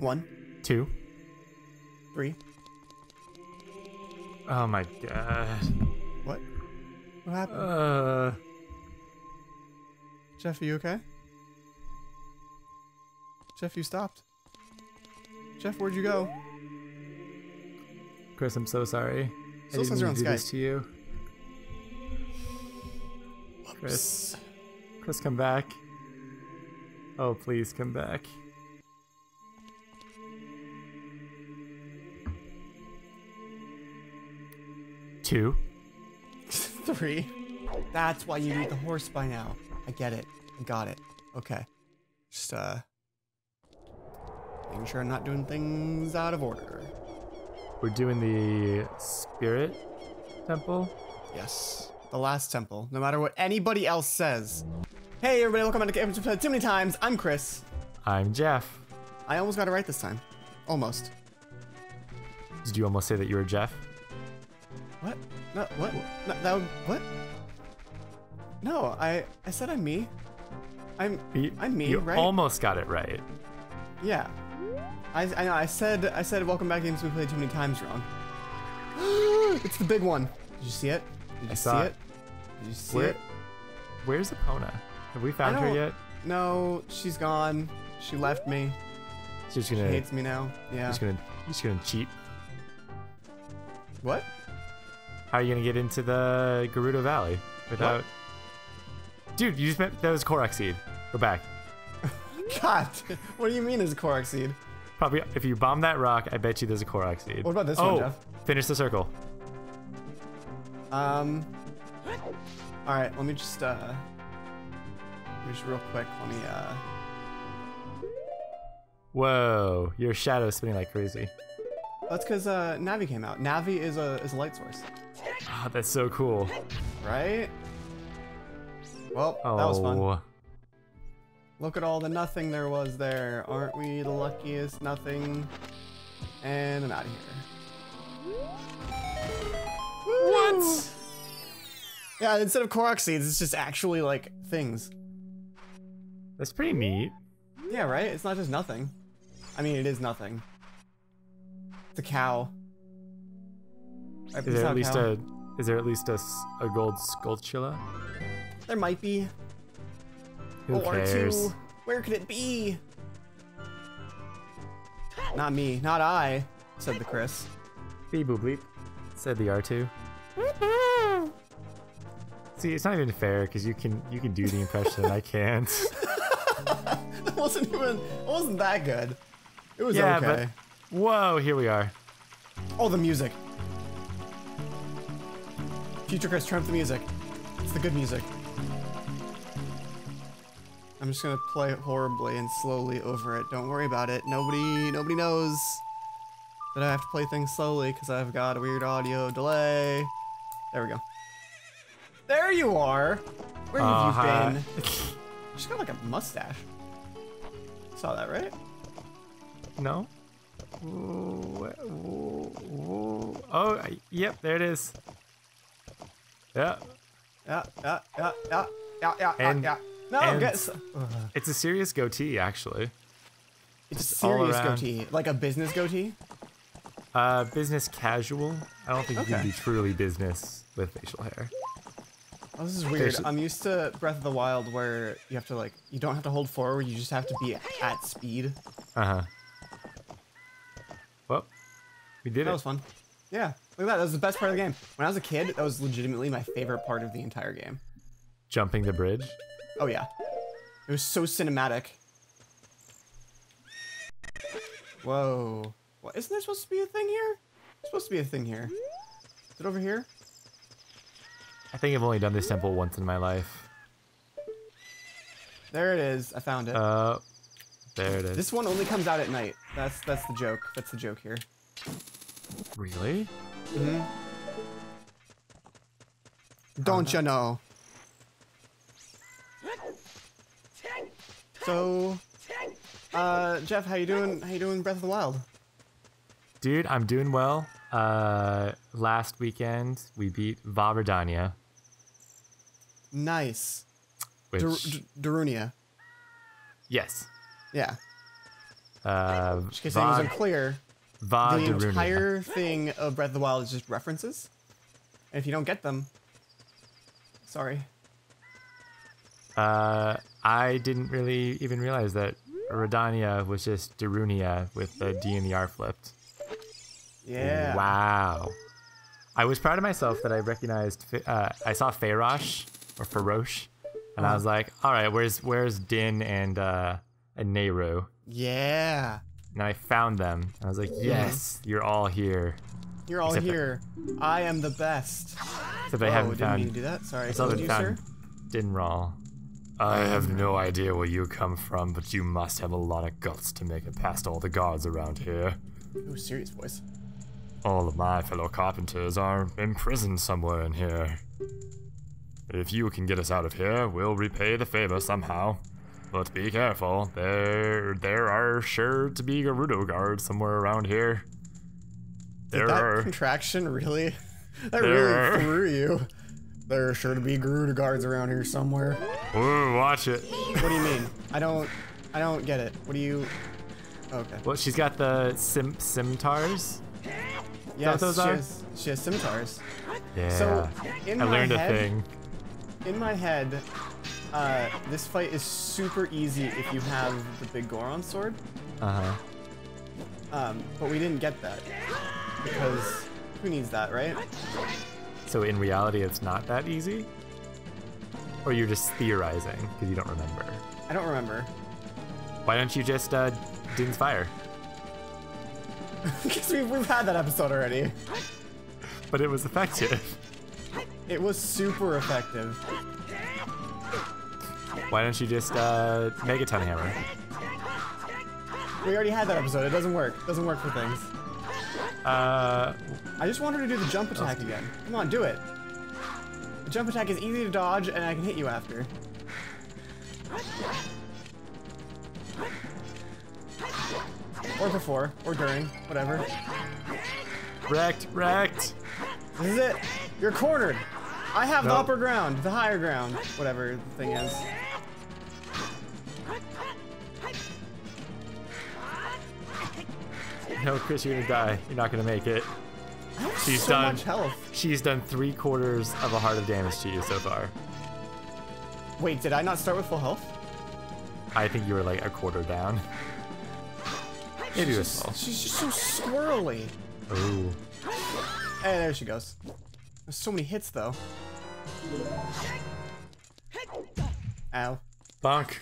One, Two. three. Oh my god. What? What happened? Uh, Jeff, are you okay? Jeff, you stopped. Jeff, where'd you go? Chris, I'm so sorry. I didn't mean to do this to you. Chris. Chris, come back. Oh, please come back. Two. Three. That's why you need the horse by now. I get it. I got it. Okay. Just, uh. Making sure I'm not doing things out of order. We're doing the spirit temple. Yes. The last temple. No matter what anybody else says. Hey, everybody, welcome back to Too Many Times. I'm Chris. I'm Jeff. I almost got it right this time. Almost. Did you almost say that you were Jeff? What? No, what? No, that would, what? No, I I said I'm me. I'm You, I'm me, you right? almost got it right. yeah. I I know I said I said welcome back games we played too many times wrong. it's the big one. Did you see it? Did you I see saw it? it. Did you see Where, it? where's Epona? Have we found her yet? No, she's gone. She left me. She's She gonna, She hates me now. Yeah. she's gonna, she's gonna cheat. What? How are you gonna get into the Gerudo Valley without? Dude, you just met that was Korok seed. Go back. God, what do you mean is a Korok seed? Probably if you bomb that rock, I bet you there's a Korok seed. What about this oh, one, Jeff? finish the circle. Um. All right, let me just uh. Let me just real quick. Let me uh. Whoa, your shadow spinning like crazy. That's because uh, Navi came out. Navi is a is a light source, Ah, that's so cool. right? Well, Oh, that was fun. Look at all the nothing there was there. Aren't we the luckiest nothing? And I'm out of here. What? Yeah, instead of Korok seeds, it's just actually like things. that's pretty neat. Yeah, right? It's not just nothing. I mean, it is nothing. It's a cow. Is there at least cow. a, is there at least a, a gold Skulltula? There might be. Who or cares? two. Where could it be? Not me, not I, said the Chris. Beep boop bleep, said the R2. Mm-hmm. See, it's not even fair because you can you can do the impression I can't. It wasn't even. It wasn't that good. It was yeah, okay. but whoa, here we are. Oh, the music. Future Chris, turn up the music. It's the good music. I'm just gonna play it horribly and slowly over it. Don't worry about it. Nobody, nobody knows that I have to play things slowly because I've got a weird audio delay. There we go. There you are. Where have Aw, you been? She's got like a mustache. Saw that, right? No. Oh, I- yep, there it is. Yeah, Yeah, yeah, yeah, yeah, yeah, yeah, And- yeah. No, guess. it's a serious goatee actually. It's a serious goatee, like a business goatee. Uh, business casual. I don't think you can be truly business with facial hair. Oh, this is weird. I'm used to Breath of the Wild where you have to like, you don't have to hold forward, you just have to be at speed. Uh huh. We did That it. was fun. Yeah, look at that. That was the best part of the game. When I was a kid, that was legitimately my favorite part of the entire game. Jumping the bridge. Oh yeah, it was so cinematic. Whoa. What, isn't there supposed to be a thing here? There's supposed to be a thing here. Is it over here? I think I've only done this temple once in my life. There it is. I found it. Uh, there it is. This one only comes out at night. That's that's the joke. That's the joke here. Really? Mm-hmm. Don't you know? So, uh, Jeff, how you doing? How you doing, Breath of the Wild? Dude, I'm doing well. Uh, last weekend we beat Vah Rudania, Nice. which Dar- Darunia. yes, Yeah. Uh, In case anyone was Va, unclear, Va the Darunia. entire thing of Breath of the Wild is just references. And if you don't get them, sorry. Uh, I didn't really even realize that Rudania was just Darunia with the D and the R flipped. Yeah. Wow. I was proud of myself that I recognized. Uh, I saw Farosh or Ferosh, and I was like, "All right, where's where's Din and uh, and Nayru?" Yeah. And I found them. I was like, "Yes, you're all here." You're all Except that- here. I am the best. Except I oh, haven't didn't mean to do that. Sorry. I haven't you, found sir? Din I have no idea where you come from, but you must have a lot of guts to make it past all the guards around here. Ooh, serious voice. All of my fellow carpenters are imprisoned somewhere in here. If you can get us out of here, we'll repay the favor somehow. But be careful, there there are sure to be Gerudo guards somewhere around here. Did There that are. contraction really? That really are- threw you. There are sure to be Gerudo guards around here somewhere. Ooh, watch it. What do you mean? I don't. I don't get it. What do you? Okay. Well, she's got the sim simtars. Yes, those she are? has, she has scimitars. Yeah. So in I my learned head, a thing. in my head, uh, this fight is super easy if you have the big Goron sword. Uh huh. Um, but we didn't get that because who needs that, right? So in reality, it's not that easy. Or you're just theorizing because you don't remember. I don't remember. Why don't you just uh, Din's fire? Because we've, we've had that episode already. But it was effective. It was super effective. Why don't you just uh, Megaton Hammer? We already had that episode. It doesn't work. It doesn't work for things. Uh, I just want her to do the jump attack again. Come on, do it. The jump attack is easy to dodge, and I can hit you after. Or before, or during, whatever. wrecked, wrecked. This is it. You're cornered. I have the upper ground, the higher ground, whatever the thing is. No, Chris, you're gonna die. You're not gonna make it. She's so done. She's done three quarters of a heart of damage to you so far. Wait, did I not start with full health? I think you were like a quarter down. Maybe it was full. She's just so squirrely. Ooh. Hey, there she goes. There's so many hits though. Ow. Bonk.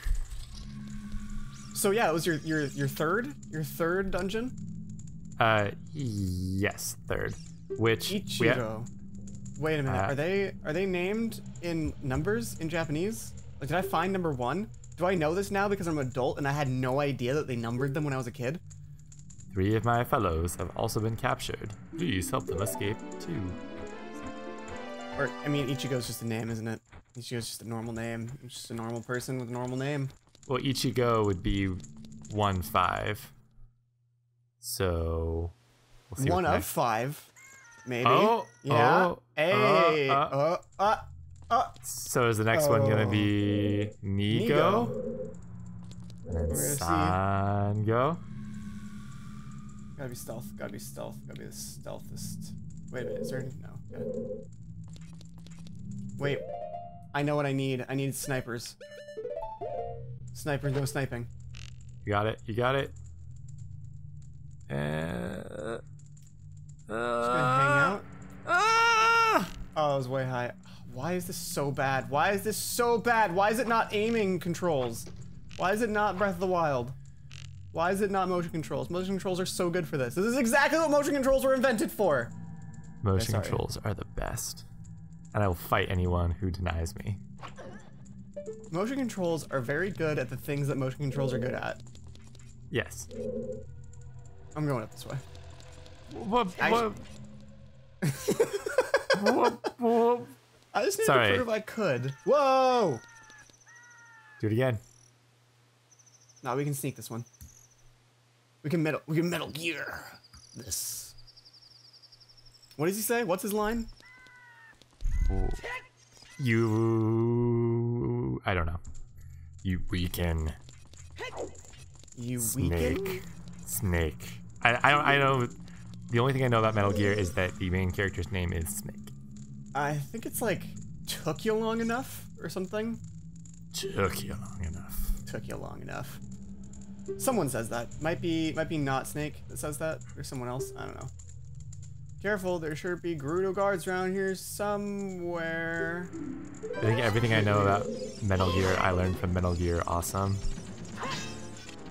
So yeah, it was your your your third your third dungeon. Uh, yes, third. Which we Ichigo. Wait a minute. Uh, are they are they named in numbers in Japanese? Like, did I find number one? Do I know this now because I'm an adult and I had no idea that they numbered them when I was a kid? Three of my fellows have also been captured. Please help them escape too. Or I mean, Ichigo's just a name, isn't it? Ichigo's just a normal name. Just a normal person with a normal name. Well, Ichigo would be one five. So we'll see One of five, maybe. Oh, yeah. oh, hey. uh, Uh, uh, uh, So is the next one gonna Oh. be Nigo? And then We're gonna. Sango. Gotta be stealth. Gotta be stealth. Gotta be the stealthiest. Wait a minute. Is there any? No. Wait. I know what I need. I need snipers. Sniper, no sniping. You got it. You got it. Uh, Just gonna hang out. Ah! Oh, it was way high. Why is this so bad? Why is this so bad? Why is it not aiming controls? Why is it not Breath of the Wild? Why is it not motion controls? Motion controls are so good for this. This is exactly what motion controls were invented for. Motion sorry. controls are the best, and I will fight anyone who denies me. Motion controls are very good at the things that motion controls are good at. Yes. I'm going up this way. What? Actu- what, what? I just need Sorry. to prove I could. Whoa! Do it again. Now we can sneak this one. We can metal. We can metal gear this. What does he say? What's his line? You. I don't know. You. We can. You weaken? Snake. I, I don't. I know. The only thing I know about Metal Gear is that the main character's name is Snake. I think it's like took you long enough or something. Took you long enough. Took you long enough. Someone says that. Might be might be not Snake that says that, or someone else. I don't know. Careful, there sure be Gerudo guards around here somewhere. I think everything I know about Metal Gear I learned from Metal Gear Awesome,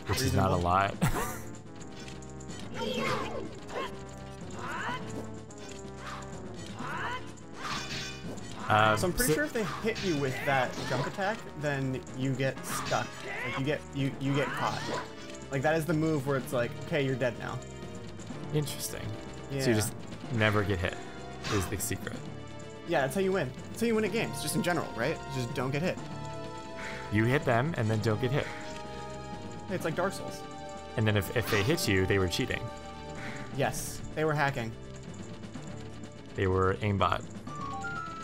which is not a lot. Um, So I'm pretty so- sure if they hit you with that jump attack, then you get stuck. Like you get you you get caught. Like that is the move where it's like, okay, you're dead now. Interesting. Yeah. So you just never get hit. Is the secret. Yeah, that's how you win. That's how you win at games, just in general, right? Just don't get hit. You hit them and then don't get hit. It's like Dark Souls. And then if, if they hit you, they were cheating. Yes, they were hacking. They were aimbot.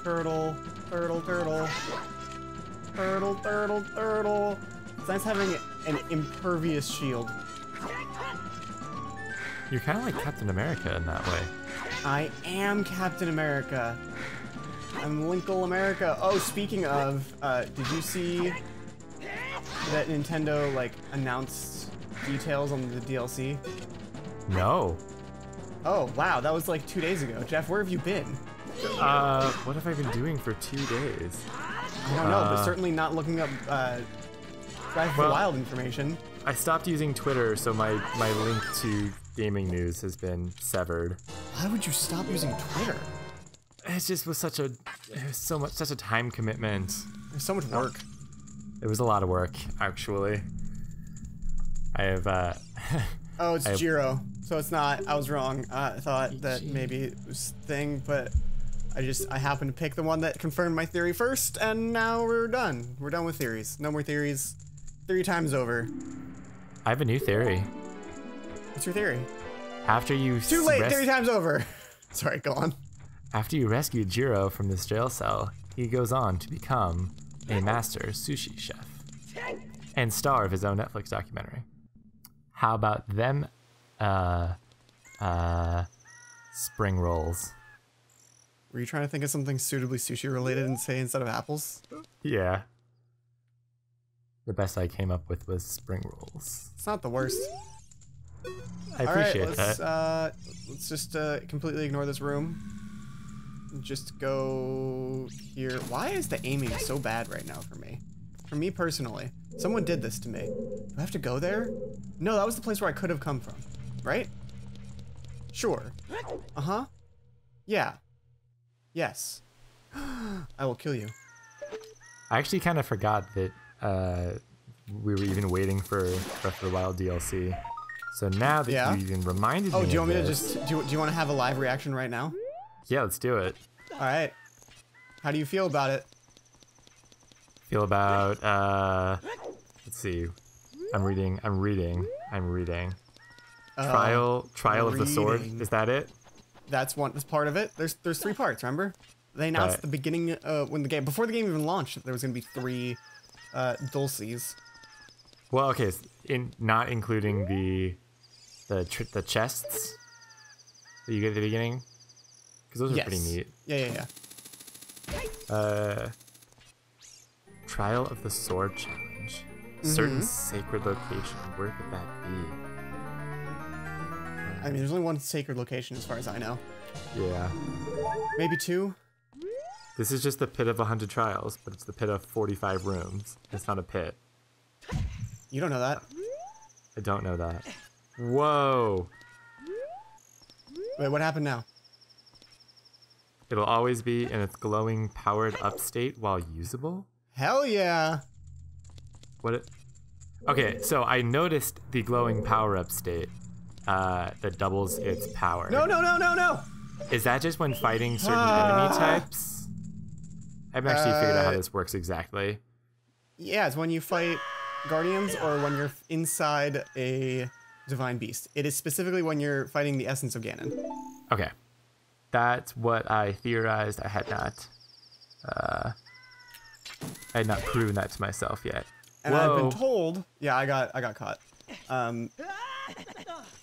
Turtle, turtle, turtle. Turtle, turtle, turtle. It's nice having an impervious shield. You're kind of like Captain America in that way. I am Captain America. I'm Linkle America. Oh, speaking of, uh, did you see that Nintendo like announced details on the DLC? No. Oh, wow, that was like two days ago. Jeff, where have you been? Uh, what have I been doing for two days? I don't know, but Uh, certainly not looking up uh, Breath of the Well- Wild information. I stopped using Twitter, so my, my link to gaming news has been severed. Why would you stop using Twitter? It just was such a, it was so much, such a time commitment. There's so much work. It was a lot of work, actually. I have, uh, Oh, it's have- Jiro. So it's not. I was wrong. Uh, I thought that maybe it was thing, but I just I happened to pick the one that confirmed my theory first, and now we're done. We're done with theories. No more theories. Three times over. I have a new theory. What's your theory? After you Too late. Three times over. Sorry, go on. After you rescue Jiro from this jail cell, he goes on to become a master sushi chef and star of his own Netflix documentary. How about them uh uh spring rolls? Were you trying to think of something suitably sushi related and say instead of apples? Yeah. The best I came up with was spring rolls. It's not the worst. I All right, appreciate let's that. uh, let's just uh, completely ignore this room. Just go here. Why is the aiming so bad right now for me? For me personally, someone did this to me. Do I have to go there? No, that was the place where I could have come from, right? Sure. Uh huh. Yeah. Yes. I will kill you. I actually kind of forgot that uh, we were even waiting for Breath of the Wild DLC. So now that Yeah? you even reminded Oh, me do you want me to just do? You, do you want to have a live reaction right now? Yeah, let's do it. All right. How do you feel about it? Feel about uh let's see. I'm reading, I'm reading, I'm reading. Uh, Trial Trial of the Sword. Is that it? That's one. That's part of it. There's there's three parts. Remember? They announced Right. the beginning uh, when the game before the game even launched there was gonna be three uh, dulces. Well, okay, in not including the the tr- the chests that you get at the beginning cuz those are yes. pretty neat. Yeah, yeah, yeah. Uh Trial of the Sword challenge. Certain Mm-hmm. sacred location. Where could that be? I mean, there's only one sacred location as far as I know. Yeah. Maybe two. This is just the pit of 100 trials, but it's the pit of 45 rooms. It's not a pit. You don't know that. I don't know that. Whoa! Wait, what happened now? It'll always be in its glowing, powered up state while usable? Hell yeah! What it. Okay, so I noticed the glowing power up state uh, that doubles its power. No, no, no, no, no! Is that just when fighting certain Ah. enemy types? I haven't actually figured out how Uh, this works exactly. Yeah, it's when you fight guardians or when you're inside a divine beast. It is specifically when you're fighting the essence of Ganon. Okay. That's what I theorized. I had not. Uh, I had not proven that to myself yet. And I've Whoa. been told, yeah, I got I got caught. Um.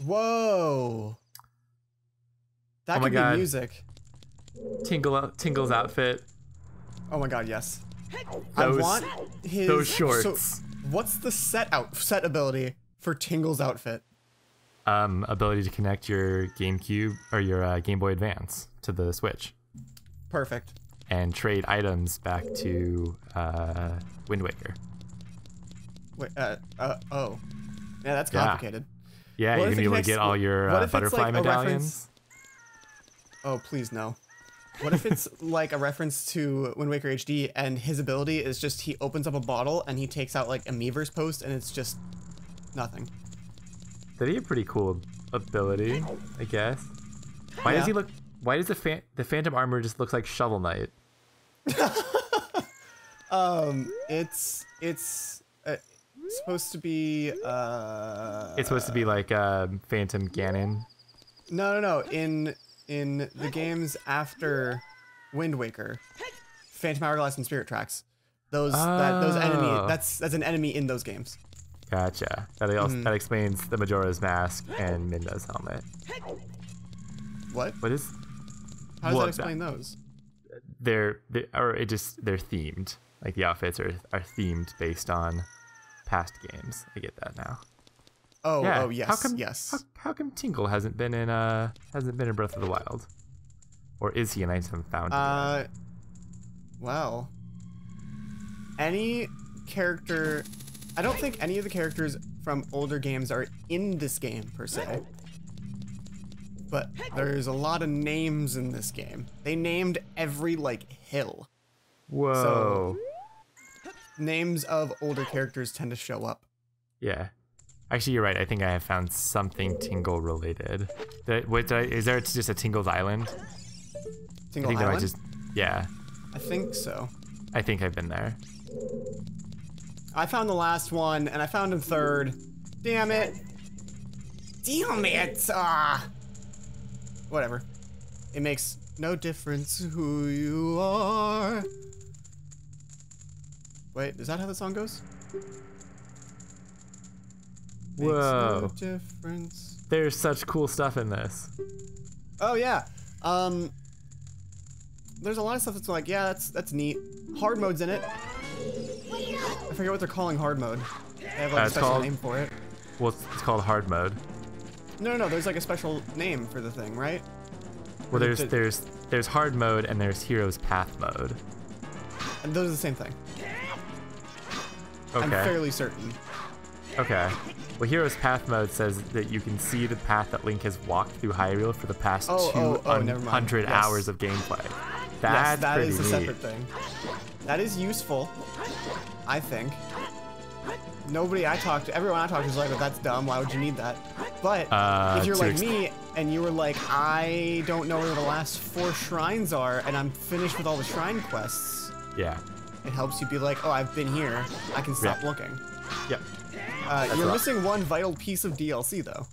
Whoa. That Oh could God. be music. Tingle Tingle's outfit. Oh my god, yes. Those- I want his those So, shorts. what's the set out set ability for Tingle's outfit? Um, ability to connect your GameCube or your uh, Game Boy Advance to the Switch Perfect. And trade items back to uh, Wind Waker. Wait, uh, uh, oh. Yeah, that's complicated. Yeah, What you're gonna be able to get all your what uh, if it's butterfly like a medallions. reference- Oh, please no. What if it's like a reference to Wind Waker HD and his ability is just he opens up a bottle and he takes out like a Miiverse post and it's just nothing. That'd be a pretty cool ability, I guess. Why does he look? Why does the fan, the Phantom armor just looks like Shovel Knight? Um, it's it's uh, supposed to be uh. It's supposed to be like um, Phantom Ganon. No, no, no. In in the games after Wind Waker, Phantom Hourglass and Spirit Tracks, those that those enemy Oh. that's that's an enemy in those games. Gotcha. That also, Mm-hmm. that explains the Majora's Mask and Midna's helmet. What? What is? How does Well, that explain those? They're, they're or it just they're themed. Like the outfits are are themed based on past games. I get that now. Oh, yeah. oh yes, How come? yes. How, how come Tingle hasn't been in uh hasn't been in Breath of the Wild? Or is he? And I just haven't found him. Uh, well, any character. I don't think any of the characters from older games are in this game per se. But there's a lot of names in this game. They named every like hill. Whoa. Names of older characters tend to show up. Yeah. Actually, you're right. I think I have found something Tingle related. What, I, is there just a Tingle's Island? I think that Island. just. Yeah. I think so. I think I've been there. I found the last one, and I found him third. Damn it. Damn it. Ah. Whatever. It makes no difference who you are. Wait, is that how the song goes? Makes Whoa. no difference. There's such cool stuff in this. Oh yeah. Um. There's a lot of stuff that's like, yeah, that's that's neat. Hard mode's in it. I forget what they're calling hard mode. They have like Uh, a special called- name for it. Well, it's, it's called hard mode. No, no, no. There's like a special name for the thing, right? Well, there's the- there's there's hard mode and there's hero's path mode. And those are the same thing. Okay. I'm fairly certain. Okay. Well, Hero's path mode says that you can see the path that Link has walked through Hyrule for the past Oh, two oh, oh, hundred Yes. hours of gameplay. That's yes, that is a neat. separate thing. That is useful, I think. Nobody I talked to, everyone I talked to is like, that's dumb. Why would you need that? But Uh, if you're like me and you were like, I don't know where the last four shrines are, and I'm finished with all the shrine quests, Yeah. it helps you be like, oh, I've been here. I can stop Yeah. looking. Yep. Uh, you're right. missing one vital piece of DLC though.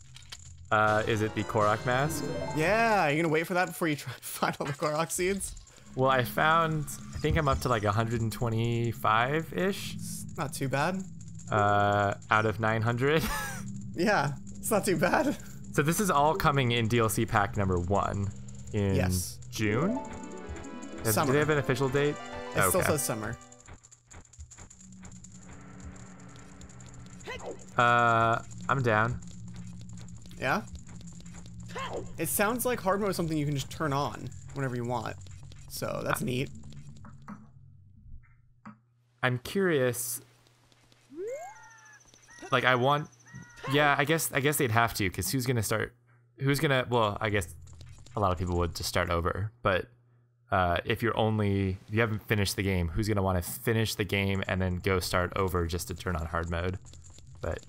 Uh, is it the Korok mask? Yeah, you're gonna wait for that before you try to find all the Korok seeds. Well, I found. I think I'm up to like 125 ish. Not too bad. Uh, out of 900. Yeah, it's not too bad. so this is all coming in DLC pack number one in Yes. June. Summer. Do they have an official date? It still says summer. Uh, I'm down. Yeah? It sounds like hard mode is something you can just turn on whenever you want. So that's neat. I'm curious. Like, I want. Yeah, I guess I guess they'd have to, because who's gonna start? Who's gonna? Well, I guess a lot of people would just start over. But uh, if you're only if you haven't finished the game, who's gonna want to finish the game and then go start over just to turn on hard mode? But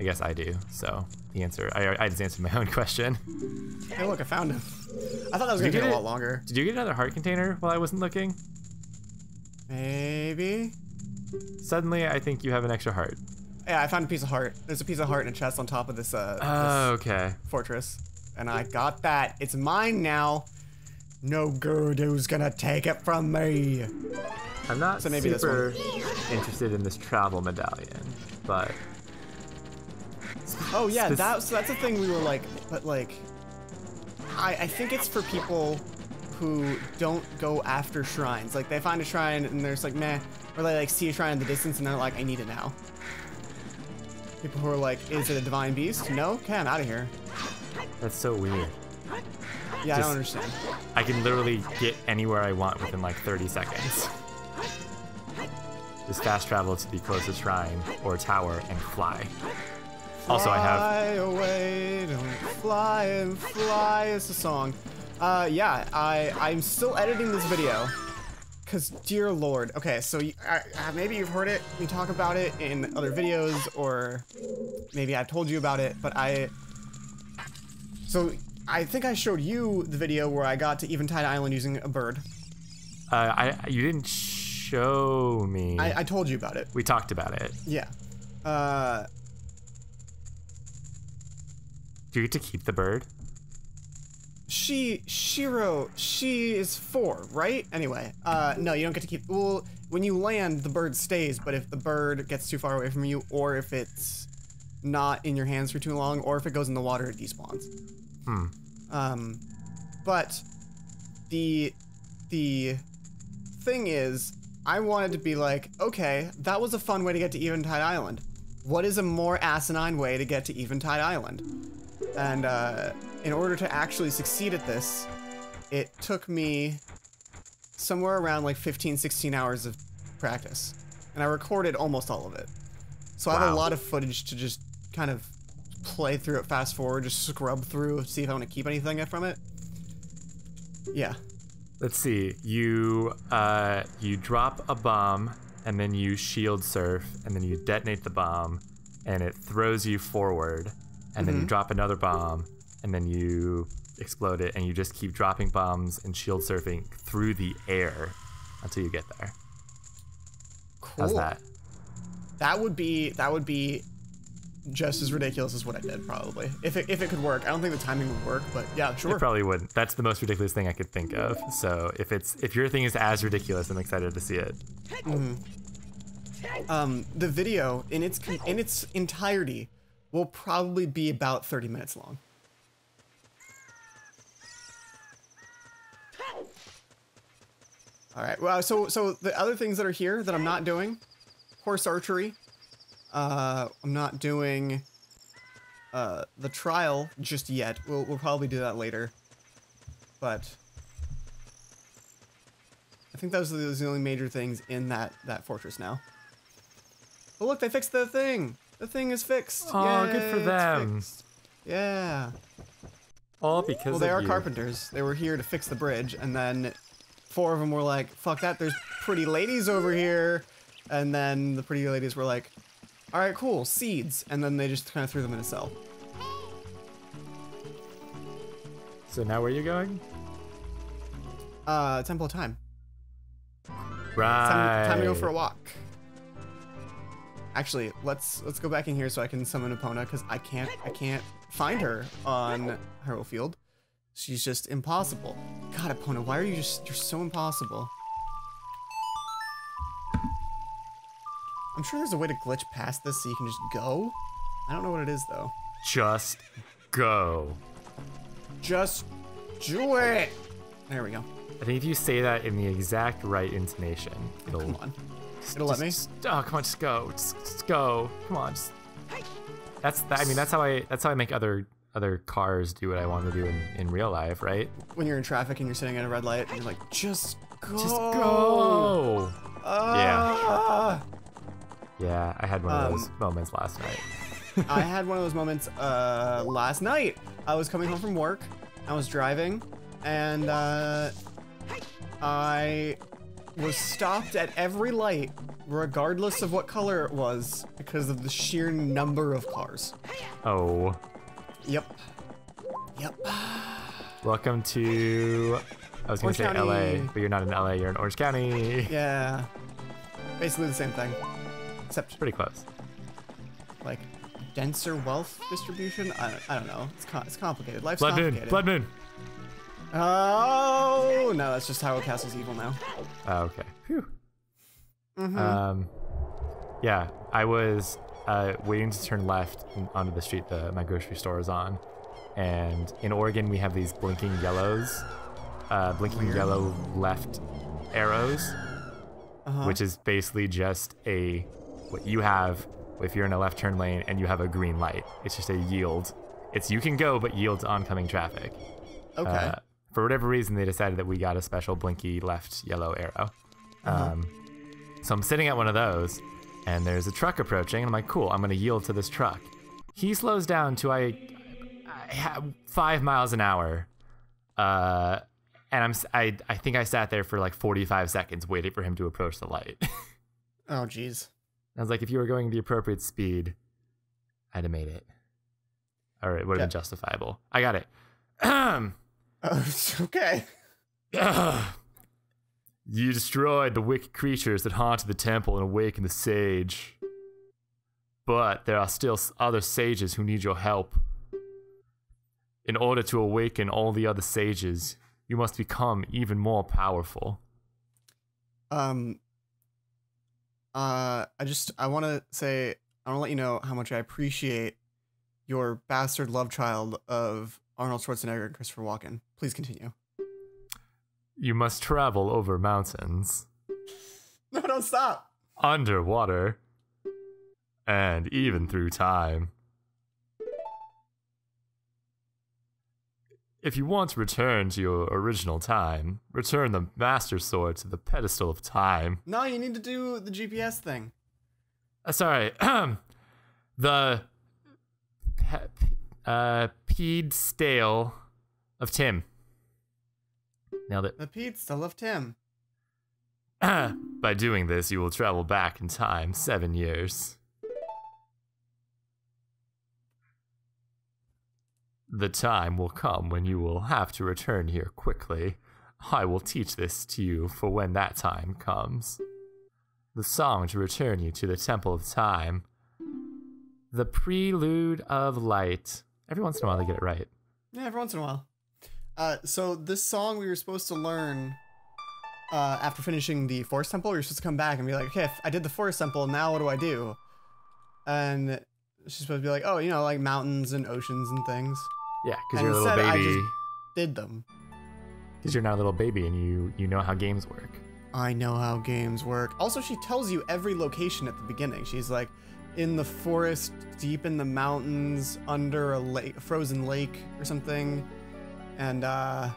I guess I do. So the answer, I, I just answered my own question. Hey, look, I found him. I thought that was Did gonna take a lot longer. Did you get another heart container while I wasn't looking? Maybe? Suddenly, I think you have an extra heart. Yeah, I found a piece of heart. There's a piece of heart in a chest on top of this, uh, Oh, this okay. fortress. And I got that. It's mine now. No good who's gonna take it from me. I'm not So maybe super interested in this travel medallion, but Oh yeah, that's that's a thing we were like, but like, I I think it's for people who don't go after shrines. Like they find a shrine and there's like meh, or they like see a shrine in the distance and they're like, I need it now. People who are like, is it a divine beast? No, okay, I'm out of here. That's so weird. Yeah, I don't understand. I can literally get anywhere I want within like 30 seconds. Just fast travel to the closest shrine or tower and fly. Also, I have Fly away, don't fly and fly is the song. Uh, yeah, I I'm still editing this video. Cause dear lord, okay, so you, uh, maybe you've heard it, we talk about it in other videos, or maybe I've told you about it, but I. So I think I showed you the video where I got to Eventide Island using a bird. uh, I you didn't show me. I, I told you about it. we talked about it. Yeah. Uh, Do you get to keep the bird? She Shiro she is four, right? Anyway, uh no, you don't get to keep well when you land the bird stays, but if the bird gets too far away from you, or if it's not in your hands for too long, or if it goes in the water it despawns. Hmm. Um but the the thing is I wanted to be like, okay, that was a fun way to get to Eventide Island. What is a more asinine way to get to Eventide Island? And uh, in order to actually succeed at this, it took me somewhere around like 15, 16 hours of practice. And I recorded almost all of it. So I have a lot of footage to just kind of play through it fast forward, just scrub through, see if I want to keep anything from it. Yeah. Let's see. You uh, you drop a bomb and then you shield surf and then you detonate the bomb and it throws you forward and then you drop another bomb and then you explode it and you just keep dropping bombs and shield surfing through the air until you get there. Cool. How's that? That would be that would be just as ridiculous as what I did probably. If it if it could work. I don't think the timing would work, but yeah, sure. It probably wouldn't. That's the most ridiculous thing I could think of. So if it's if your thing is as ridiculous, I'm excited to see it. um the video in its in its entirety will probably be about 30 minutes long. All right. Well, so so the other things that are here that I'm not doing, horse archery. Uh, I'm not doing uh the trial just yet. We'll we'll probably do that later. But I think those are the only major things in that that fortress now. Oh look, they fixed the thing. The thing is fixed. Aw, good for them. Yeah. All because Well, they are you. carpenters. They were here to fix the bridge, and then four of them were like, "Fuck that! There's pretty ladies over here." And then the pretty ladies were like, "All right, cool, seeds." And then they just kind of threw them in a cell. So now where are you going? Uh, Temple of Time. Right. Time, time to go for a walk. Actually, let's let's go back in here so I can summon Epona because I can't I can't find her on Hyrule Field. She's just impossible. God, Epona, why are you just you're so impossible? I'm sure there's a way to glitch past this so you can just go. I don't know what it is though. Just go. Just do it. There we go. I think if you say that in the exact right intonation, it'll. Come on. just- It'll let me? just- oh, come on, just go. Just, just go. Come on. Just. That's. That, I mean, that's how I. That's how I make other other cars do what I want to do in, in real life, right? When you're in traffic and you're sitting at a red light and you're like, just go. Just go. Ah. Yeah, I had one of those Um, moments last night. I had one of those moments uh, last night. I was coming home from work. I was driving, and uh, I was stopped at every light, regardless of what color it was, because of the sheer number of cars. Oh, Yep. Yep. welcome to. I was gonna say County. LA, but you're not in LA. You're in Orange County. Yeah. Basically the same thing, except Pretty close. like denser wealth distribution. I don't, I don't know. It's com- it's complicated. Life's Blood moon. Blood moon. Oh no, that's just Hyrule Castle's evil now. Oh, okay. Phew. Mhm. Um, yeah, I was uh, waiting to turn left onto the street that my grocery store is on. And in Oregon, we have these blinking yellows, uh, blinking yellow left arrows, Uh-huh. which is basically just a what you have if you're in a left turn lane and you have a green light. It's just a yield. It's you can go, but yield to oncoming traffic. okay. Uh, for whatever reason, they decided that we got a special blinky left yellow arrow. Um, so I'm sitting at one of those, and there's a truck approaching, and I'm like, cool, I'm going to yield to this truck. He slows down to I, I five miles an hour, uh, and I'm I I think I sat there for like 45 seconds waiting for him to approach the light. oh, jeez. I was like, if you were going the appropriate speed, I'd have made it. Or it would have been justifiable. I got it. Oh, okay. You destroyed the wicked creatures that haunted the temple and awakened the sage. But there are still other sages who need your help. In order to awaken all the other sages, you must become even more powerful. Um. Uh, I just I want to say I want to let you know how much I appreciate your bastard love child of Arnold Schwarzenegger and Christopher Walken. Please continue. You must travel over mountains, No, don't stop. underwater, and even through time. If you want to return to your original time, return the Master Sword to the pedestal of time. No, you need to do the GPS thing. Uh, sorry, the pe- uh, peed stale of Tim. Nailed it. The pizza of Tim. By doing this, you will travel back in time seven years. The time will come when you will have to return here quickly. I will teach this to you for when that time comes. The song to return you to the Temple of Time. The Prelude of Light. Every once in a while, they get it right. Yeah, every once in a while. Uh, so this song we were supposed to learn uh, after finishing the Forest Temple. We were supposed to come back and be like, okay, if I did the Forest Temple, now what do I do? And she's supposed to be like, oh, you know, like mountains and oceans and things. Yeah, because you're a little instead, I just- Did them. Because you're not a little baby and you you know how games work. I know how games work. Also, she tells you every location at the beginning. She's like, in the forest, deep in the mountains, under a lake, frozen lake or something, and uh,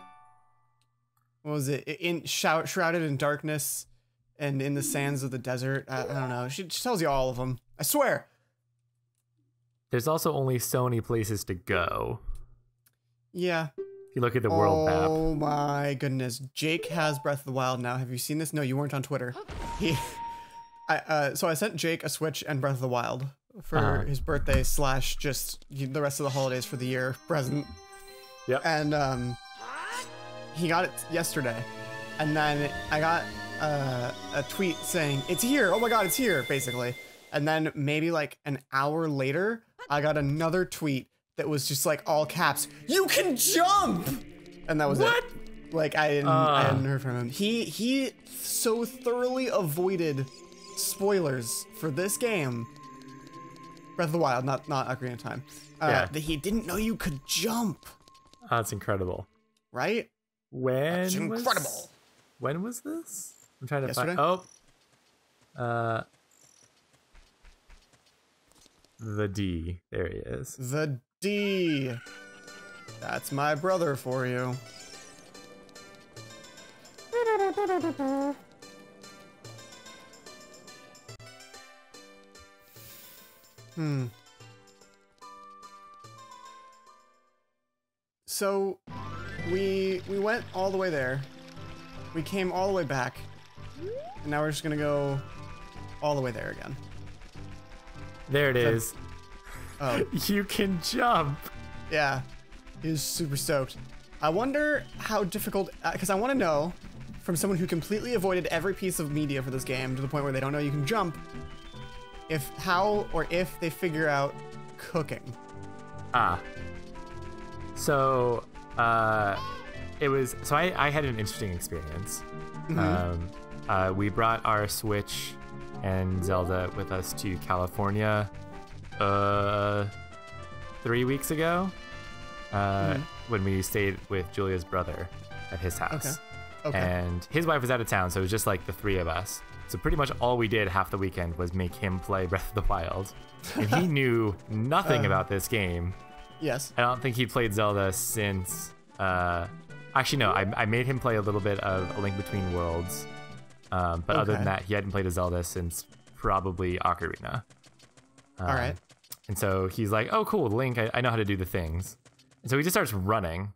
what was it? In shou- shrouded in darkness, and in the sands of the desert. I, I don't know. She, she tells you all of them. I swear. There's also only so many places to go. Yeah. If you look at the world map, Oh my goodness. Jake has Breath of the Wild now. Have you seen this? No, you weren't on Twitter. He I uh so I sent Jake a Switch and Breath of the Wild for Uh-huh. his birthday slash just the rest of the holidays for the year present. Yep. And um he got it yesterday. And then I got uh, a tweet saying, "It's here. Oh my god, it's here," basically. And then maybe like an hour later, I got another tweet that was just like all caps, "You can jump!" And that was What? it. Like I didn't, I Uh. hadn't heard from him. He he so thoroughly avoided spoilers for this game. Breath of the Wild, not not Ocarina of Time. Uh, Yeah. That he didn't know you could jump, that's incredible. right? When It's was- incredible. when was this? I'm trying to Yesterday? find. Oh, uh, the D. There he is. The D. That's my brother for you. Hmm. So we we went all the way there. We came all the way back. And now we're just gonna go all the way there again. There it is. Oh. You can jump. Yeah, he's super stoked. I wonder how difficult, because I want to know from someone who completely avoided every piece of media for this game to the point where they don't know you can jump, if how or if they figure out cooking. Ah. So, uh, it was. So I, I had an interesting experience. Um, uh, we brought our Switch and Zelda with us to California uh, three weeks ago, uh, Mhm. when we stayed with Julia's brother at his house. Okay. And his wife was out of town, so it was just like the three of us. So pretty much all we did half the weekend was make him play Breath of the Wild. And he knew nothing Uh. about this game. Yes. I don't think he played Zelda since. Uh, actually, no. I, I made him play a little bit of A Link Between Worlds, um, but other than that, he hadn't played a Zelda since probably Ocarina. Um, All right. And so he's like, "Oh, cool, Link. I, I know how to do the things." And so he just starts running,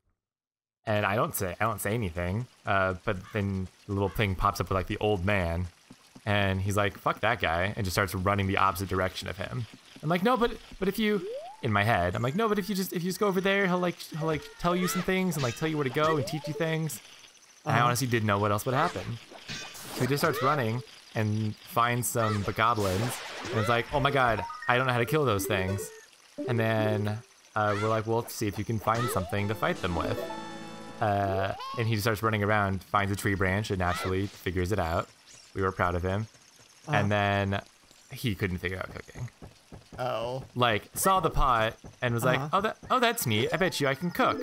and I don't say I don't say anything. Uh, but then the little thing pops up with like the old man, and he's like, "Fuck that guy," and just starts running the opposite direction of him. I'm like, "No, but but if you." In my head, I'm like, no, but if you just if you just go over there, he'll like he'll like tell you some things and like tell you where to go and teach you things. And I Uh-huh. honestly didn't know what else would happen. So he just starts running and finds some goblins, and it's like, oh my god, I don't know how to kill those things. And then uh, we're like, well, see if you can find something to fight them with. Uh, and he just starts running around, finds a tree branch, and naturally figures it out. We were proud of him. And then he couldn't figure out cooking. Oh. Like saw the pot and was like, Uh-huh. oh that oh that's neat. I bet you I can cook.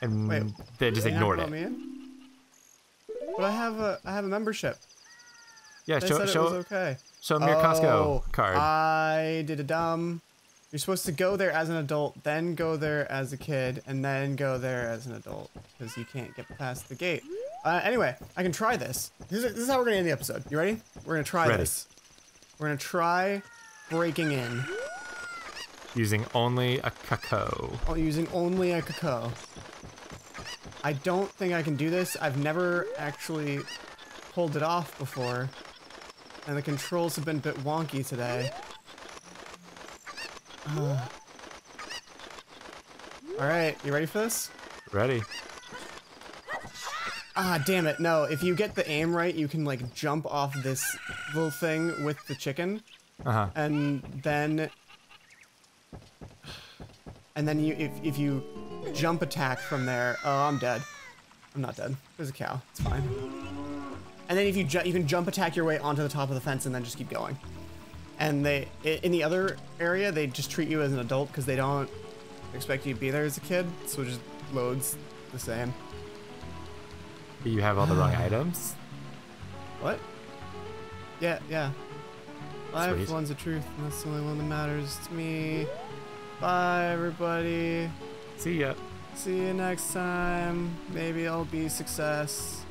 And Wait, then just ignored it. But I have a I have a membership. Yeah, They show said show it was okay. show him your Costco Oh, card. I did a dumb. You're supposed to go there as an adult, then go there as a kid, and then go there as an adult because you can't get past the gate. Uh, anyway, I can try this. This is, this is how we're gonna end the episode. You ready? We're gonna try Ready. this. We're gonna try breaking in using only a Cucco. oh, using only a Cucco. I don't think I can do this. I've never actually pulled it off before, and the controls have been a bit wonky today. Uh. All right, you ready for this? Ready? Ah, damn it. No, if you get the aim right, you can like jump off this little thing with the chicken huh. and then and then you if, if you jump attack from there oh i'm dead. I'm not dead. There's a cow. It's fine. And then if you you can jump attack your way onto the top of the fence and then just keep going. And they in the other area they just treat you as an adult because they don't expect you to be there as a kid so it just loads the same. You have all the wrong items. what? Yeah yeah life one's the truth and that's the only one that matters to me bye everybody See ya. See you next time. Maybe I'll be success.